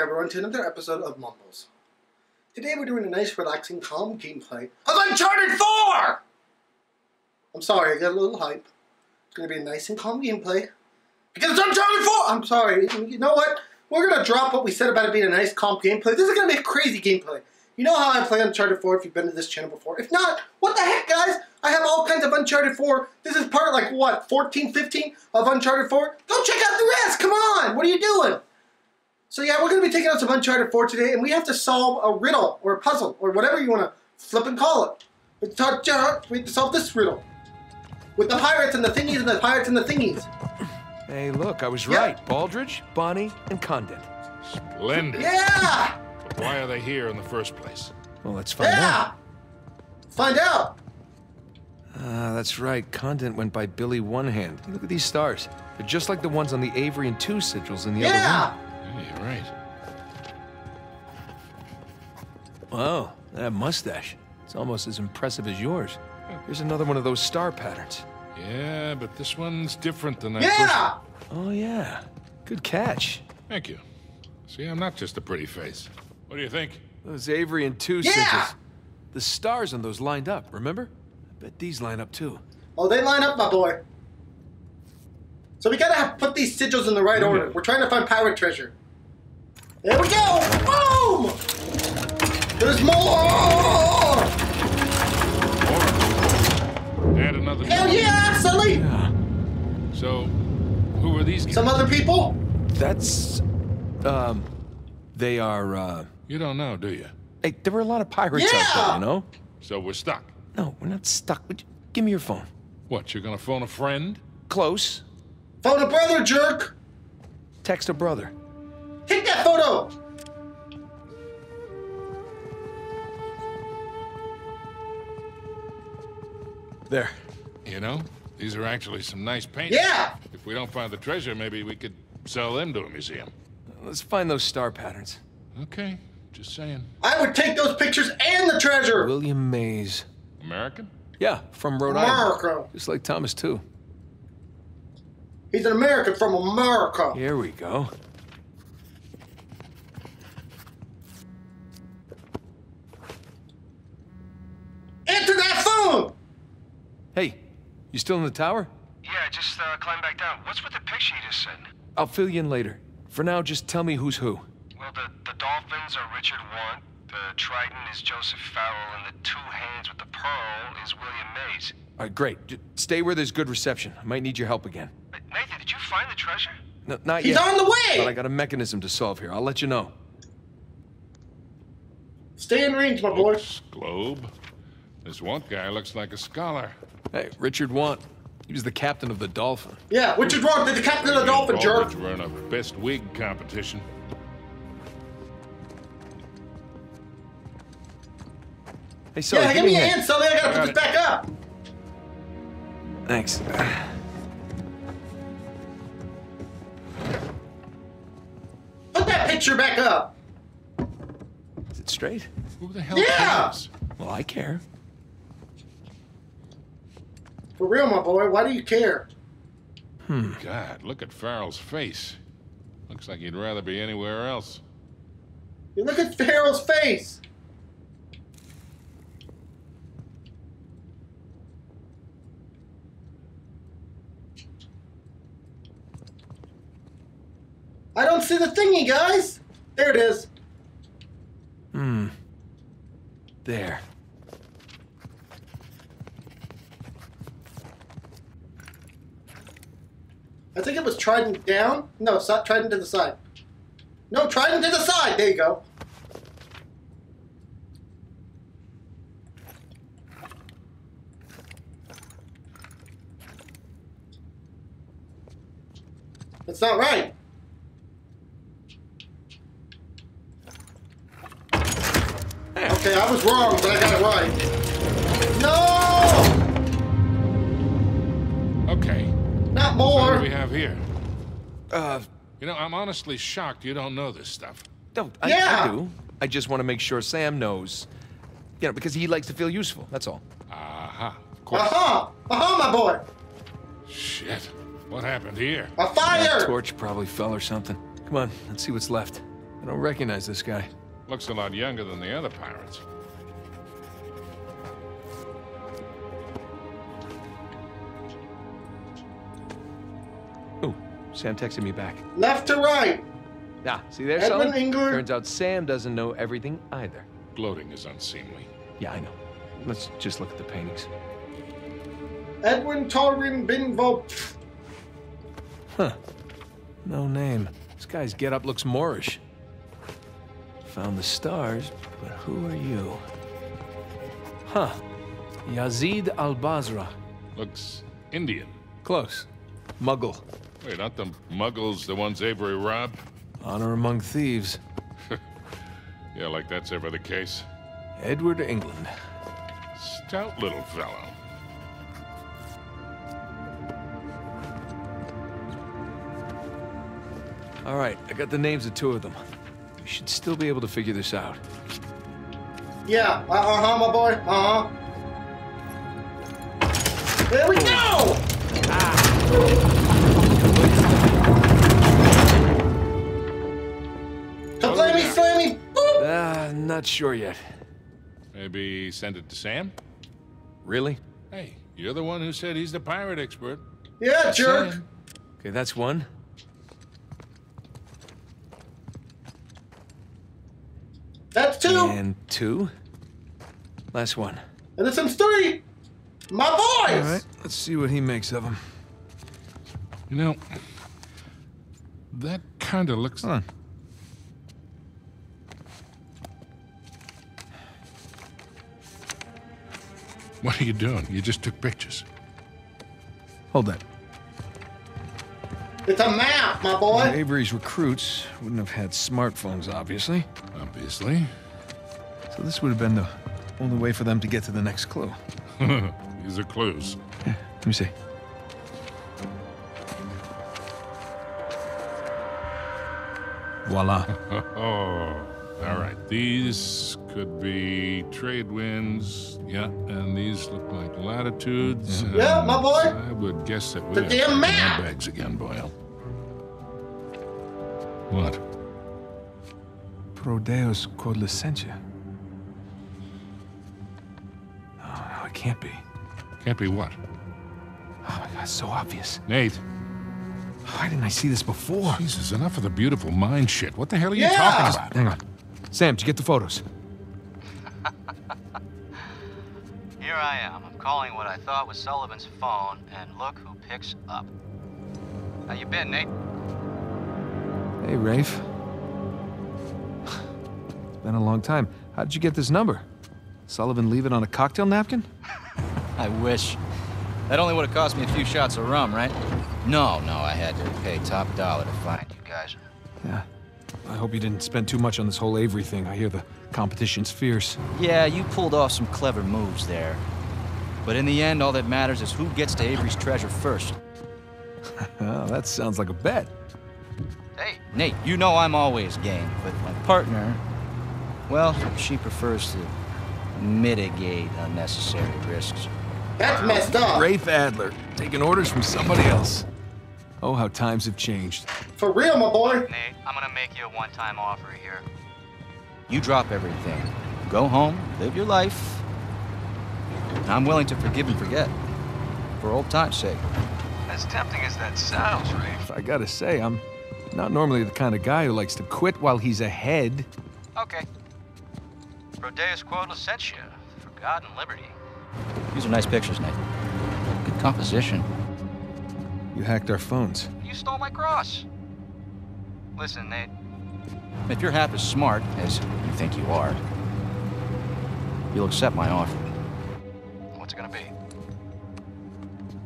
everyone, to another episode of Mumbles. Today we're doing a nice, relaxing, calm gameplay of Uncharted 4! I'm sorry, I got a little hype. It's to be a nice and calm gameplay. Because it's Uncharted 4! I'm sorry. You know what? We're to drop what we said about it being a nice, calm gameplay. This is to be a crazy gameplay. You know how I play Uncharted 4 if you've been to this channel before. If not, what the heck, guys? I have all kinds of Uncharted 4. This is part, like, what, 14, 15 of Uncharted 4? Go check out the rest! Come on! What are you doing? So yeah, we're going to be taking out some Uncharted 4 today, and we have to solve a riddle, or a puzzle, or whatever you want to flip and call it. We have, to, to solve this riddle. With the pirates and the thingies and the pirates and the thingies. Hey, look, I was Yep. right. Baldridge, Bonnie, and Condent. Splendid. Yeah! But why are they here in the first place? Well, let's find Yeah! out. Find out! Ah, that's right. Condent went by Billy One Hand. Look at these stars. They're just like the ones on the Avery and Tew sigils in the other. Yeah! other Yeah, right. Wow, that mustache. It's almost as impressive as yours. Here's another one of those star patterns. Yeah, but this one's different than that Yeah! Oh, yeah. Good catch. Thank you. See, I'm not just a pretty face. What do you think? Those Avery and Tew Yeah! sigils. The stars on those lined up, remember? I bet these line up too. Oh, they line up, my boy. So we gotta have, put these sigils in the right order. We're trying to find pirate treasure. There we go! Boom! There's more! Add another. Hell yeah, absolutely! Yeah. So, who are these guys? Some other people? That's. Um. They are, uh. You don't know, do you? Hey, there were a lot of pirates out there, you know? So we're stuck. No, we're not stuck. Would you- Give me your phone. What? You're gonna phone a friend? Close. Phone a brother, jerk! Text a brother. Take that photo! There. You know, these are actually some nice paintings. Yeah! If we don't find the treasure, maybe we could sell them to a museum. Let's find those star patterns. Okay, just saying. I would take those pictures and the treasure! William Mayes. American? Yeah, from Rhode Island. America. Just like Thomas, Tew. He's an American from America. Here we go. Enter that phone! Hey, you still in the tower? Yeah, just uh, climb back down. What's with the picture you just sent? I'll fill you in later. For now, just tell me who's who. Well, the, the dolphins are Richard Want, the trident is Joseph Farrell, and the two hands with the pearl is William Mayes. All right, great. J- stay where there's good reception. I might need your help again. Uh, Nathan, did you find the treasure? No, not He's yet. He's on the way! But I got a mechanism to solve here. I'll let you know. Stay in range, my boy. Oops, Globe. This one guy looks like a scholar. Hey, Richard Want. He was the captain of the Dolphin. Yeah, Richard Rock, the captain of the dolphin, jerk. We're in a best wig competition. Hey, Sully, Yeah, give give me me a a hand, Sully. I gotta Got put this back up. Thanks. Put that picture back up. Is it straight? Who the hell Yeah! cares? Well, I care. For real, my boy. Why do you care? Hmm. God, look at Farrell's face. Looks like he'd rather be anywhere else. You look at Farrell's face. I don't see the thingy, guys. There it is. Hmm. There. I think it was trident down. No, so- trident to the side. No, trident to the side. There you go. That's not right. Okay, I was wrong, but I got it right. No! Okay, Not so more. what do we have here? Uh, You know, I'm honestly shocked you don't know this stuff. no, I, Yeah. I do. I just want to make sure Sam knows. You know, because he likes to feel useful. That's all. Aha, of course. Aha! Aha, my boy! Shit, what happened here? A fire! Torch probably fell or something. Come on, let's see what's left. I don't recognize this guy. Looks a lot younger than the other pirates. Sam texted me back. Left to right. Ah, see there, Edwin Sully? Engler. Turns out Sam doesn't know everything either. Gloating is unseemly. Yeah, I know. Let's just look at the paintings. Edwin Torrin Binvo. Huh. No name. This guy's getup looks Moorish. Found the stars, but who are you? Huh. Yazid al-Basra. Looks Indian. Close. Mughal. Wait, aren't the Mughals the ones Avery robbed? Honor among thieves. Yeah, like that's ever the case. Edward England. Stout little fellow. All right, I got the names of two of them. We should still be able to figure this out. Yeah, uh huh, my boy. Uh huh. There we go! Kablammy not sure yet. Maybe send it to Sam? Really? Hey, you're the one who said he's the pirate expert. Yeah, jerk. Sam. Okay, that's one. That's two. And two. Last one. And this one's three. My boys! All right, let's see what he makes of them. You know, that kind of looks. Hold on. What are you doing? You just took pictures. Hold that. It's a map, my boy. Avery's recruits wouldn't have had smartphones, obviously. Obviously. So this would have been the only way for them to get to the next clue. These are clues. Let me see. Voila. Oh, all right. These could be trade winds. Yeah, and these look like latitudes. Yeah, and my boy. I would guess that The we're damn map. bags again, Boyle. What? Prodeus quod licentia. Oh, no, it can't be. Can't be what? Oh my god, it's so obvious. Nate. Why didn't I see this before? Jesus, enough of the beautiful mind shit. What the hell are you talking about? Hang on. Sam, did you get the photos? Here I am. I'm calling what I thought was Sullivan's phone, and look who picks up. How you been, Nate? Hey, Rafe. It's been a long time. How did you get this number? Sullivan leave it on a cocktail napkin? I wish. That only would have cost me a few shots of rum, right? No, no, I had to pay top dollar to find you guys. Yeah. I hope you didn't spend too much on this whole Avery thing. I hear the competition's fierce. Yeah, you pulled off some clever moves there. But in the end, all that matters is who gets to Avery's treasure first. Oh, that sounds like a bet. Hey, Nate, you know I'm always game, but my partner, well, she prefers to mitigate unnecessary risks. That's messed up. Rafe Adler, taking orders from somebody else. Oh, how times have changed. For real, my boy. Nate, I'm gonna make you a one-time offer here. You drop everything, go home, live your life. I'm willing to forgive and forget, for old time's sake. As tempting as that sounds, Rafe. I gotta say, I'm not normally the kind of guy who likes to quit while he's ahead. Okay. Prodeus quod licentia, for God and liberty. These are nice pictures, Nate. Good composition. You hacked our phones. You stole my cross. Listen, Nate. If you're half as smart as you think you are, you'll accept my offer. What's it gonna be?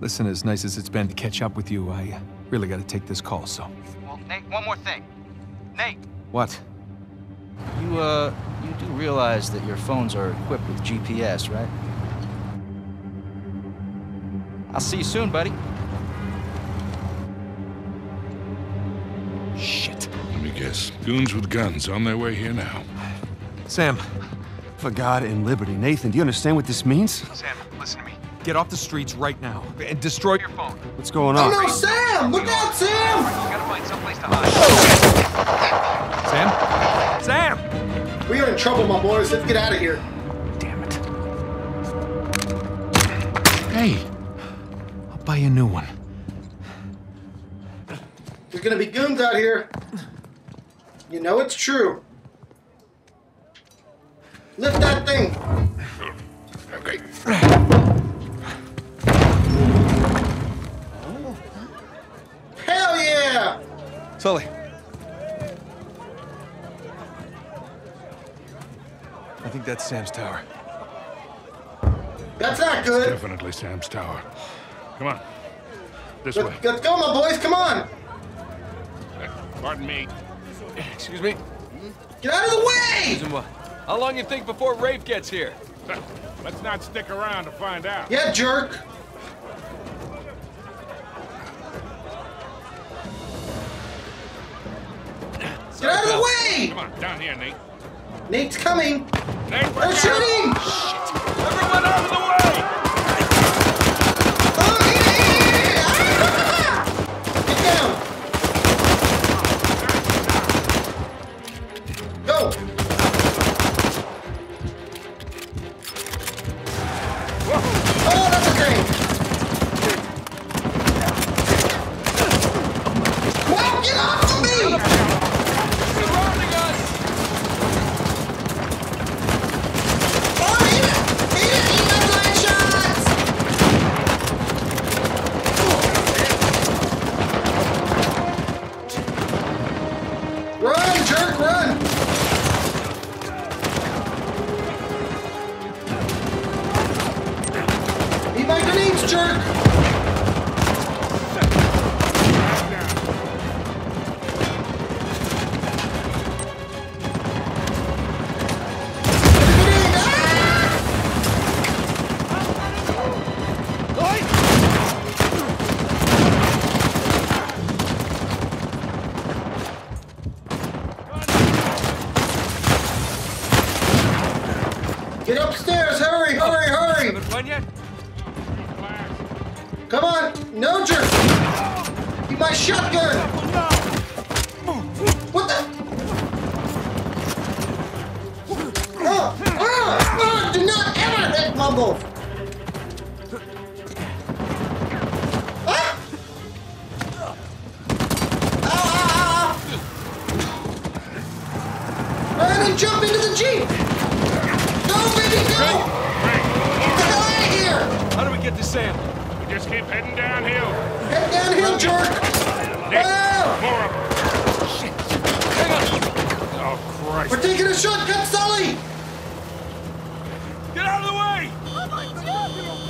Listen, as nice as it's been to catch up with you, I really gotta take this call, so. Well, Nate, one more thing. Nate, What? you, uh, you do realize that your phones are equipped with GPS, right? I'll see you soon, buddy. Shit. Let me guess. Goons with guns on their way here now. Sam, For God and liberty. Nathan, do you understand what this means? Sam, listen to me. get off the streets right now and destroy Your phone. What's going Oh on? no, Sam! Look out, Sam! You gotta find someplace to hide. Sam? Sam! We are in trouble, my boys. Let's get out of here. Damn it. Hey, I'll buy you a new one. There's gonna be goons out here. You know it's true. Lift that thing. Okay. Hell yeah! Sully. I think that's Sam's tower. That's not good. Definitely Sam's tower. Come on. This Let's, way. let's go, my boys. Come on. Pardon me. Excuse me? Get out of the way! How long you think before Rafe gets here? Let's not stick around to find out. Yeah, jerk. Get out of the way! Come on, down here, Nate. Nate's coming. Nate, oh, They're shooting! Run, jerk, run! Come on! No jerk! Eat my shotgun! What the? Ah, ah, ah, do not ever hit Mumble! Ah! Ow, ow. Run and jump into the Jeep! Go, baby, go! Get the hell out of here! How do we get to Sam? Just keep heading downhill. Head downhill, jerk! Nick, Oh! more of them. Oh, Christ. We're taking a shortcut, Sully! Get out of the way! Oh,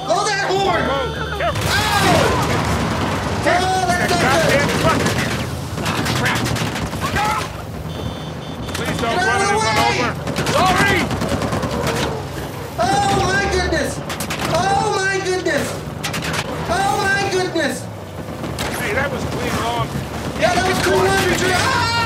Blow that horn! Whoa, careful. Ow! Oh, that's not good! truck. Ah, crap. Please don't Get out run of the anyone way! over. Sorry! Oh my goodness! Oh my goodness! Oh my goodness! Hey, that was clean wrong. Yeah, that was cool laundry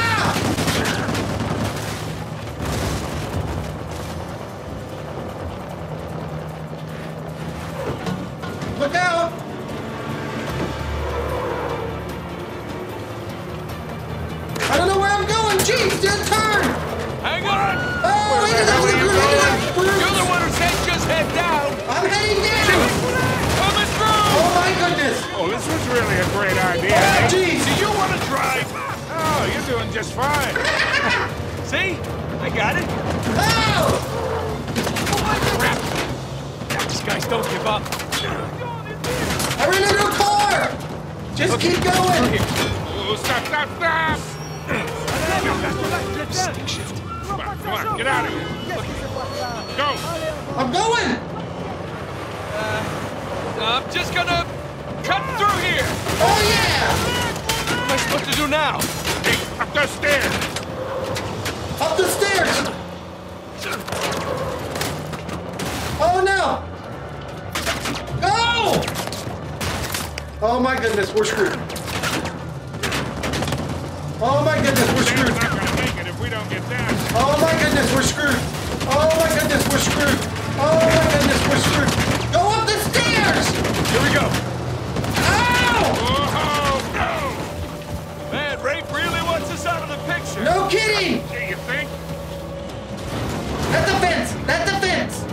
a great idea. Oh jeez! Do you want to drive? Oh, you're doing just fine. See? I got it. Oh! Crap! These guys don't give up. I ran into car! Just keep going! Oh, stop, stop, stop! Stick shift. Come on, come on, get out of here. Go! I'm going! Uh, I'm just gonna cut through. Oh yeah! What am I supposed to do now? Hey, up the stairs! Up the stairs! Oh no! Go! Oh my goodness, we're screwed. Oh my goodness, we're screwed. not gonna make it if we don't get down. Oh my goodness, we're screwed. Oh my goodness, we're screwed. Oh my goodness, we're screwed. Go up the stairs! Here we go. the picture. No kidding. Do you think? That's a fence. That's a fence.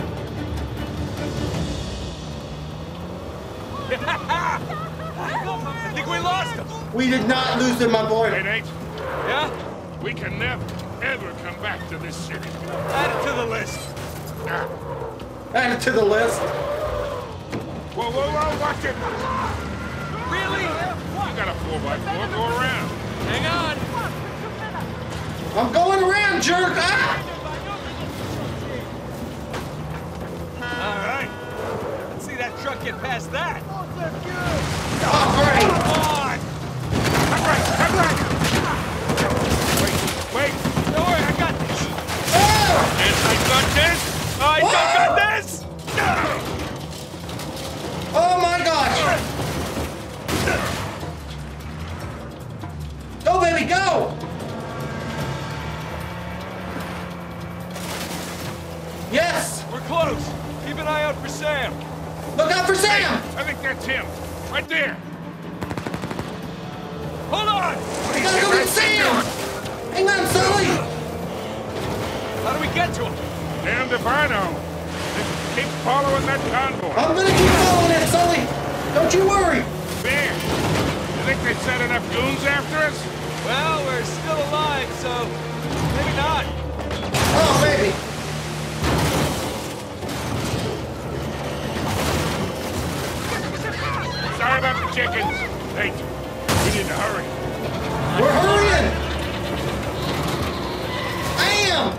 I think we lost him. We did not lose him, my boy. Hey, Nate. Yeah? We can never, ever come back to this city. Add it to the list. Ah. Add it to the list. Whoa, whoa, whoa, watch it! Really? You got a 4x4, go around. Hang on! I'm going around, jerk. Ah! All right. Let's see that truck get past that. Oh, great. Come on. Come right, come right! Think they sent enough goons after us? Well, we're still alive, so maybe not. Oh, baby! Sorry about the chickens. Nate, we need to hurry. We're hurrying! I am!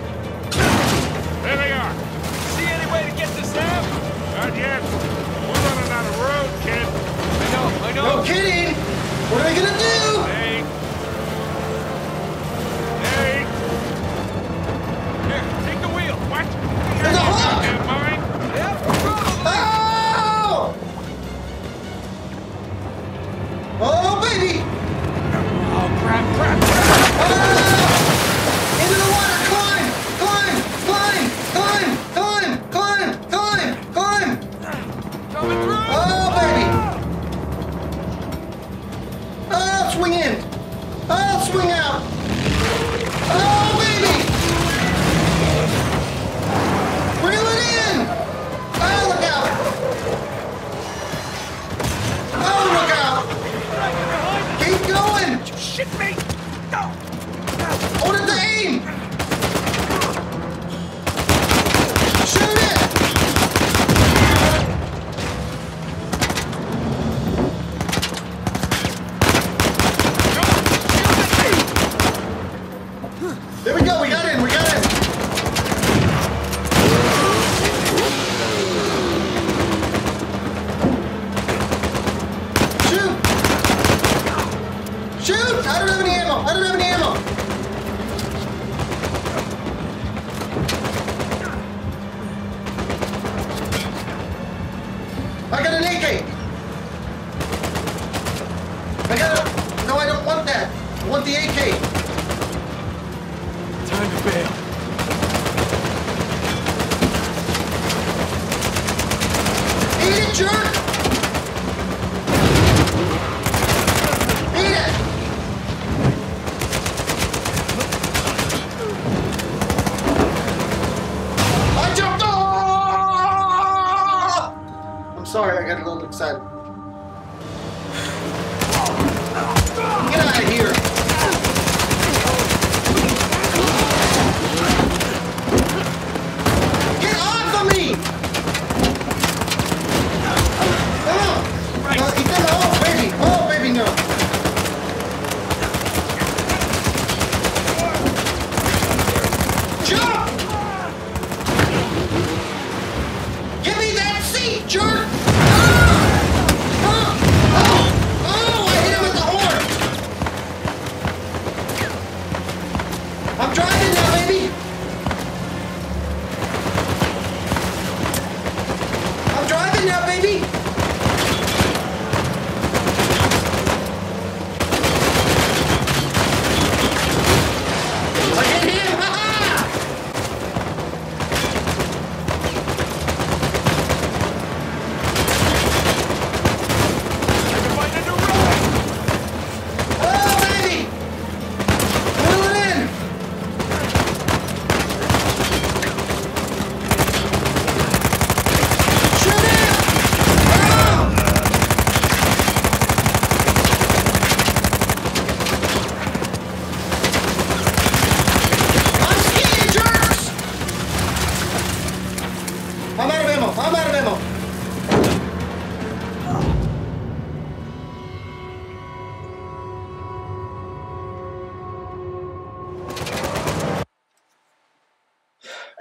There they are. See any way to get to Sam? Not yet. We're running out of road, kid. I know, I know. No kidding! What are we gonna do? Want the AK! Time to bail.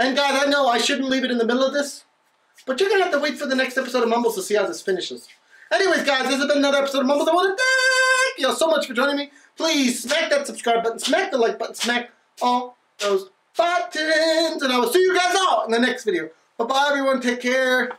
And guys, I know I shouldn't leave it in the middle of this, but you're gonna have to wait for the next episode of Mumbles to see how this finishes. Anyways, guys, this has been another episode of Mumbles. I want to thank you all so much for joining me. Please smack that subscribe button, smack the like button, smack all those buttons, and I will see you guys all in the next video. Bye bye, everyone. Take care.